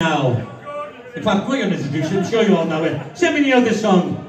now. In fact, great on introduction, I'm sure you all know it. Send me the this song.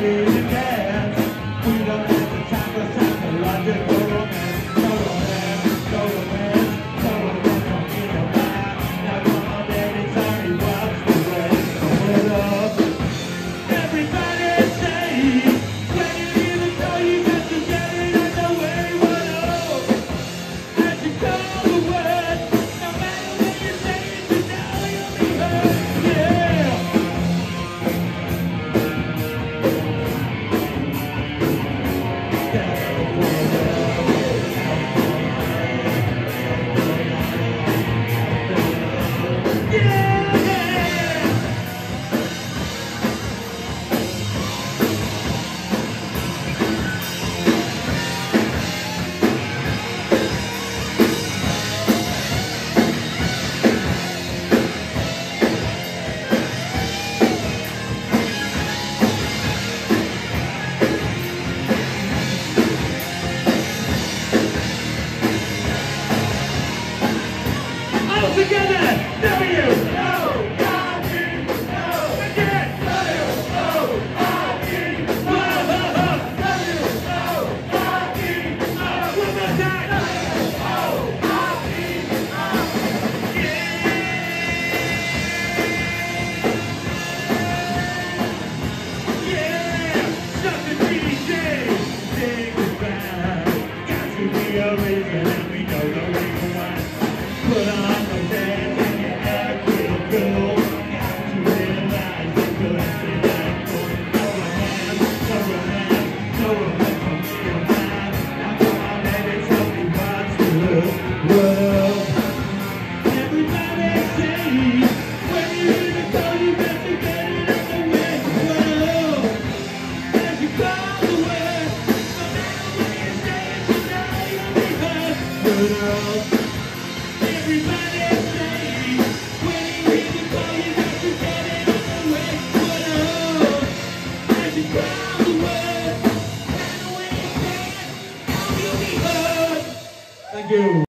see. Everybody